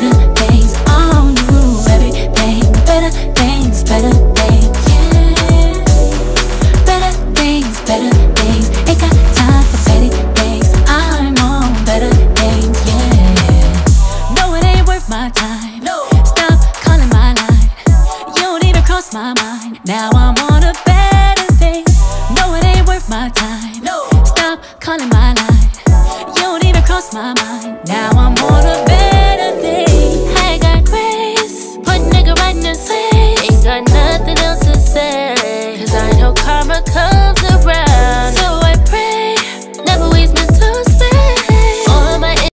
better things on you. every day. better things, better things, yeah. Better things, better things. Ain't got time for petty things. I'm on better things, yeah. No, it ain't worth my time. No. Stop calling my line. You don't even cross my mind. Now I'm on a better thing. No, it ain't worth my time. No. Stop calling my line. You don't even cross my mind. Now I'm on